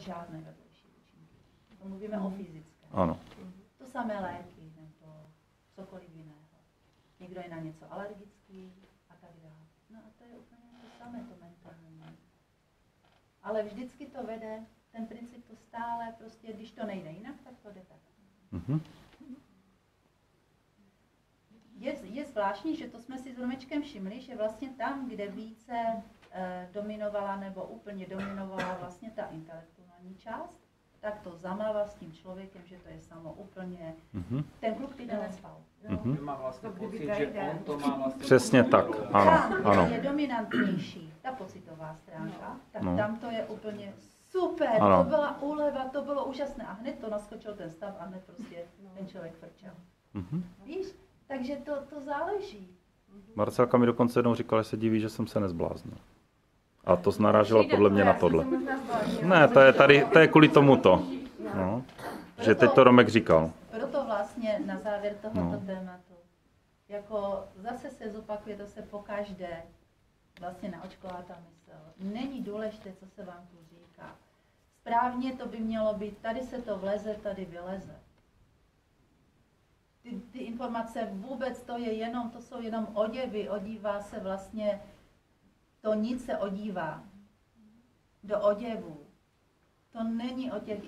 žádné vedlejší účinky. To mluvíme o fyzické. Ano. To samé léky nebo cokoliv jiného. Někdo je na něco alergický a tak dále. No a to je úplně to samé, to mentální. Ale vždycky to vede, ten princip to stále, prostě když to nejde jinak, tak to jde tak. Mhm. Je, je zvláštní, že to jsme si s Romečkem všimli, že vlastně tam, kde více dominovala nebo úplně dominovala vlastně ta intelektuální část, tak to zamává s tím člověkem, že to je samo úplně. Mhm. Ten kluk nespal. Má vlastně pocit, že on to má vlastně... Přesně tak, ano, Tam, ano. je dominantnější ta pocitová stránka, tak No. tam to je úplně super, Ano. to byla úleva, to bylo úžasné a hned to naskočil ten stav a hned prostě ten člověk frčel. Mhm. Víš, takže to, to záleží. Marcelka mi dokonce jednou říkala, že se diví, že jsem se nezbláznil. A to narážela podle mě na tohle. Ne, to je tady, to je kvůli tomuto. No. Že teď to Romek říkal. Proto vlastně na závěr tohoto No. tématu, jako zase se zopakuje to se po každé, vlastně naočková ta mysl. Není důležité, co se vám tu říká. Správně to by mělo být, tady se to vleze, tady vyleze. Ty, ty informace vůbec to je jenom, to jsou jenom oděvy, odívá se vlastně, to nic se odívá do oděvů. To není o těch